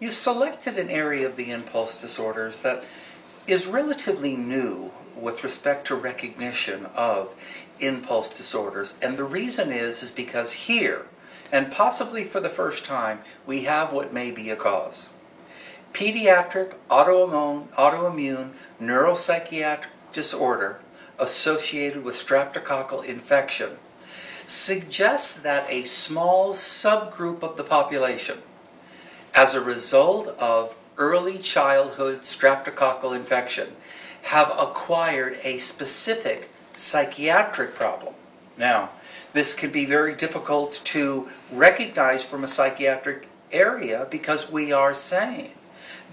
You've selected an area of the impulse disorders that is relatively new with respect to recognition of impulse disorders. And the reason is is because here, and possibly for the first time, we have what may be a cause. Pediatric autoimmune, autoimmune neuropsychiatric disorder associated with streptococcal infection suggests that a small subgroup of the population as a result of early childhood streptococcal infection, have acquired a specific psychiatric problem. Now, this can be very difficult to recognize from a psychiatric area because we are saying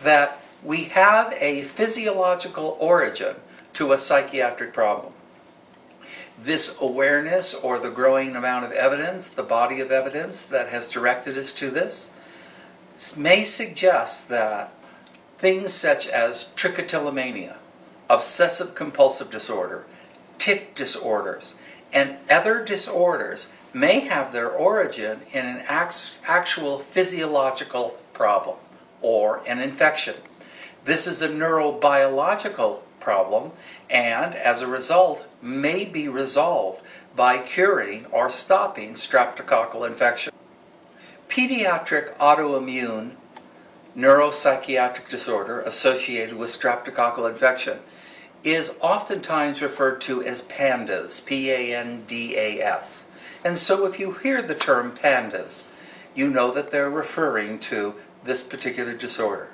that we have a physiological origin to a psychiatric problem. This awareness or the growing amount of evidence, the body of evidence that has directed us to this, may suggest that things such as trichotillomania, obsessive compulsive disorder, tic disorders, and other disorders may have their origin in an actual physiological problem or an infection. This is a neurobiological problem and, as a result, may be resolved by curing or stopping streptococcal infection. Pediatric autoimmune neuropsychiatric disorder associated with streptococcal infection is oftentimes referred to as PANDAS, P A N D A S. And so if you hear the term PANDAS, you know that they're referring to this particular disorder.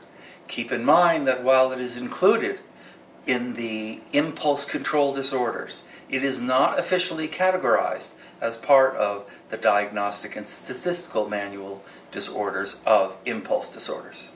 Keep in mind that while it is included in the impulse control disorders, it is not officially categorized as part of the Diagnostic and Statistical Manual disorders of impulse disorders.